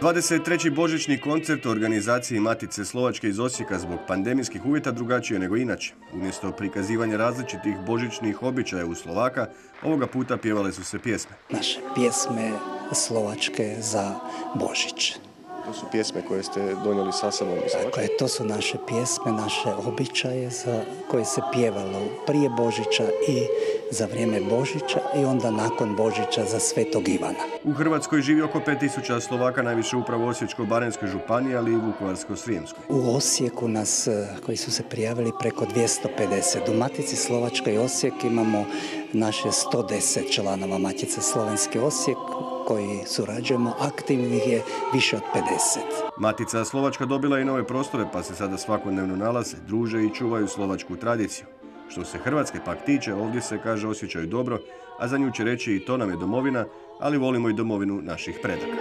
23. božićni koncert u organizaciji Matice Slovačke iz Osijeka zbog pandemijskih uvjeta drugačije nego inače. Umjesto prikazivanja različitih božićnih običaja u Slovaka, ovoga puta pjevale su se pjesme. Naše pjesme Slovačke za Božić. Pjesme koje ste donijeli sa sobom iz Dakle, to su naše pjesme, naše običaje za koje se pjevalo prije Božića i za vrijeme Božića i onda nakon Božića za Svetog Ivana. U Hrvatskoj živi oko 5000 Slovaka, najviše upravo u Osječko-Baranjskoj županiji, ali i Vukovarsko-Srijemskoj. U Osijeku nas, eh, koji su se prijavili, preko 250. U Matici Slovačka i Osijek imamo naše 110 članova Matice Slovenske Osijek koji surađujemo, aktivnih je više od 50. Matica Slovačka dobila i nove prostore, pa se sada svakodnevno nalaze, druže i čuvaju slovačku tradiciju. Što se Hrvatske pak tiče, ovdje se kaže osjećaju dobro, a za nju će reći i to nam je domovina, ali volimo i domovinu naših predaka.